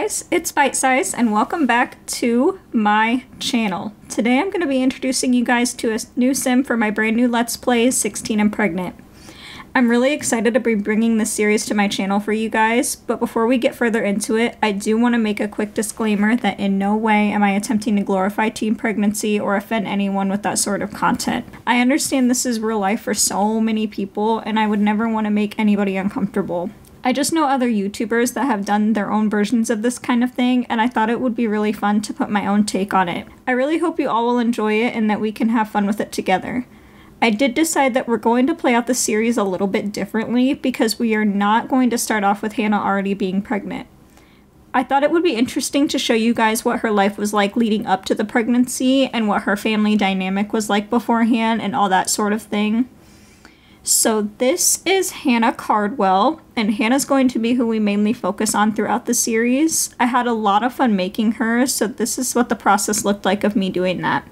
guys, it's ByteSize, and welcome back to my channel. Today I'm going to be introducing you guys to a new sim for my brand new Let's Play 16 and Pregnant. I'm really excited to be bringing this series to my channel for you guys, but before we get further into it, I do want to make a quick disclaimer that in no way am I attempting to glorify teen pregnancy or offend anyone with that sort of content. I understand this is real life for so many people, and I would never want to make anybody uncomfortable. I just know other YouTubers that have done their own versions of this kind of thing, and I thought it would be really fun to put my own take on it. I really hope you all will enjoy it and that we can have fun with it together. I did decide that we're going to play out the series a little bit differently because we are not going to start off with Hannah already being pregnant. I thought it would be interesting to show you guys what her life was like leading up to the pregnancy and what her family dynamic was like beforehand and all that sort of thing. So this is Hannah Cardwell, and Hannah's going to be who we mainly focus on throughout the series. I had a lot of fun making her, so this is what the process looked like of me doing that.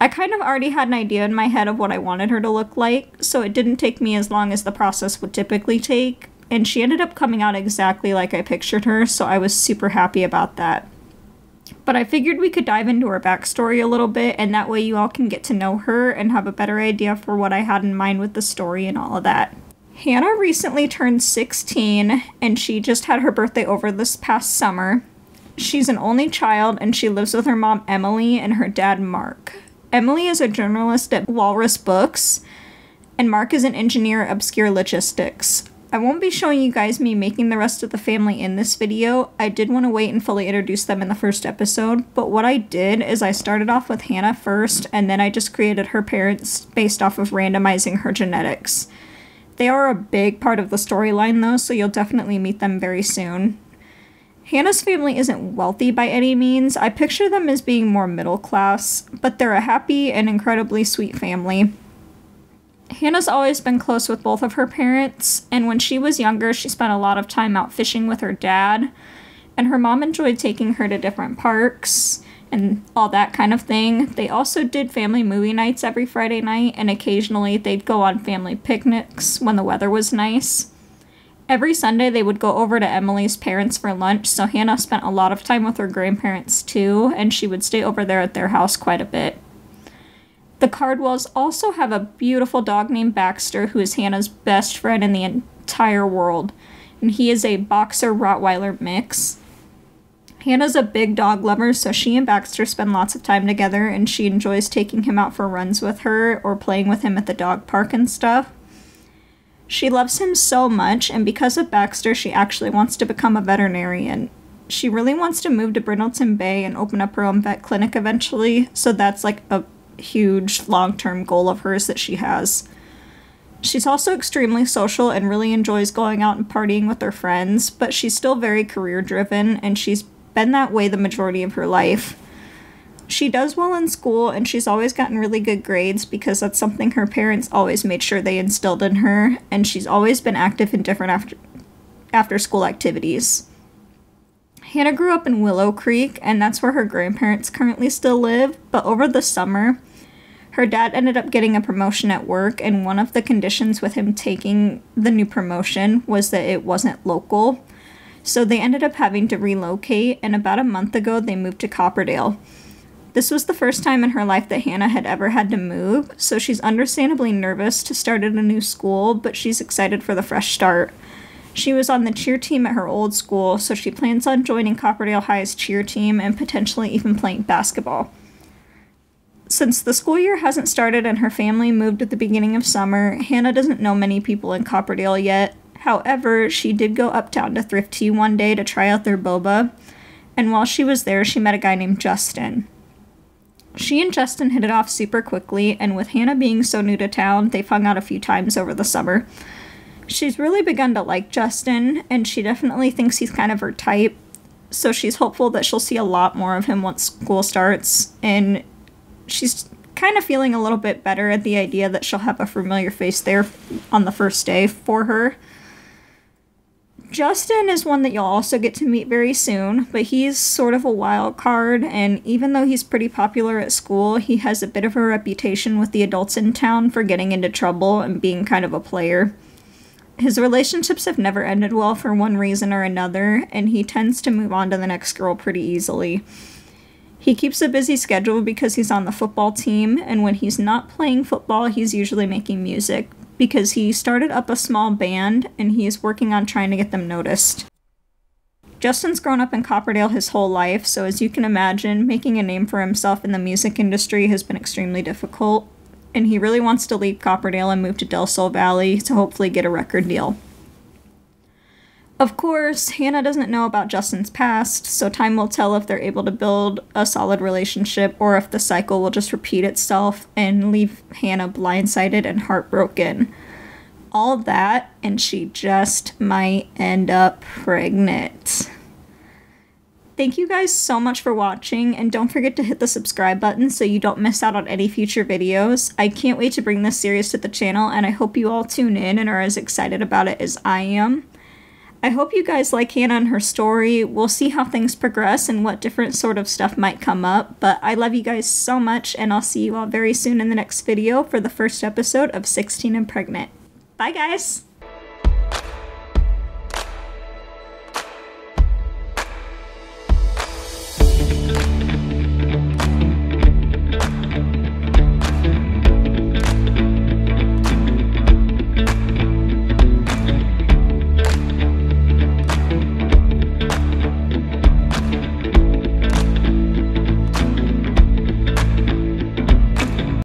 I kind of already had an idea in my head of what I wanted her to look like, so it didn't take me as long as the process would typically take, and she ended up coming out exactly like I pictured her, so I was super happy about that. But I figured we could dive into her backstory a little bit, and that way you all can get to know her and have a better idea for what I had in mind with the story and all of that. Hannah recently turned 16, and she just had her birthday over this past summer. She's an only child, and she lives with her mom Emily and her dad Mark. Emily is a journalist at Walrus Books, and Mark is an engineer at Obscure Logistics. I won't be showing you guys me making the rest of the family in this video. I did want to wait and fully introduce them in the first episode, but what I did is I started off with Hannah first, and then I just created her parents based off of randomizing her genetics. They are a big part of the storyline though, so you'll definitely meet them very soon. Hannah's family isn't wealthy by any means. I picture them as being more middle class, but they're a happy and incredibly sweet family. Hannah's always been close with both of her parents, and when she was younger, she spent a lot of time out fishing with her dad, and her mom enjoyed taking her to different parks and all that kind of thing. They also did family movie nights every Friday night, and occasionally they'd go on family picnics when the weather was nice. Every Sunday, they would go over to Emily's parents for lunch, so Hannah spent a lot of time with her grandparents too, and she would stay over there at their house quite a bit. The Cardwells also have a beautiful dog named Baxter, who is Hannah's best friend in the entire world, and he is a boxer Rottweiler mix. Hannah's a big dog lover, so she and Baxter spend lots of time together, and she enjoys taking him out for runs with her or playing with him at the dog park and stuff. She loves him so much, and because of Baxter, she actually wants to become a veterinarian. She really wants to move to Brindleton Bay and open up her own vet clinic eventually, so that's like a huge long term goal of hers that she has. She's also extremely social and really enjoys going out and partying with her friends, but she's still very career driven and she's been that way the majority of her life. She does well in school and she's always gotten really good grades because that's something her parents always made sure they instilled in her, and she's always been active in different after after school activities. Hannah grew up in Willow Creek, and that's where her grandparents currently still live. But over the summer, her dad ended up getting a promotion at work, and one of the conditions with him taking the new promotion was that it wasn't local. So they ended up having to relocate, and about a month ago, they moved to Copperdale. This was the first time in her life that Hannah had ever had to move, so she's understandably nervous to start at a new school, but she's excited for the fresh start. She was on the cheer team at her old school, so she plans on joining Copperdale High's cheer team and potentially even playing basketball. Since the school year hasn't started and her family moved at the beginning of summer, Hannah doesn't know many people in Copperdale yet. However, she did go uptown to Thrift Tea one day to try out their boba, and while she was there, she met a guy named Justin. She and Justin hit it off super quickly, and with Hannah being so new to town, they've hung out a few times over the summer. She's really begun to like Justin, and she definitely thinks he's kind of her type. So she's hopeful that she'll see a lot more of him once school starts, and she's kind of feeling a little bit better at the idea that she'll have a familiar face there on the first day for her. Justin is one that you'll also get to meet very soon, but he's sort of a wild card, and even though he's pretty popular at school, he has a bit of a reputation with the adults in town for getting into trouble and being kind of a player. His relationships have never ended well for one reason or another, and he tends to move on to the next girl pretty easily. He keeps a busy schedule because he's on the football team, and when he's not playing football, he's usually making music because he started up a small band and he's working on trying to get them noticed. Justin's grown up in Copperdale his whole life, so as you can imagine, making a name for himself in the music industry has been extremely difficult, and he really wants to leave Copperdale and move to Del Sol Valley to hopefully get a record deal. Of course, Hannah doesn't know about Justin's past, so time will tell if they're able to build a solid relationship or if the cycle will just repeat itself and leave Hannah blindsided and heartbroken. All that, and she just might end up pregnant. Thank you guys so much for watching, and don't forget to hit the subscribe button so you don't miss out on any future videos. I can't wait to bring this series to the channel, and I hope you all tune in and are as excited about it as I am. I hope you guys like Hannah and her story. We'll see how things progress and what different sort of stuff might come up, but I love you guys so much, and I'll see you all very soon in the next video for the first episode of 16 and Pregnant. Bye, guys!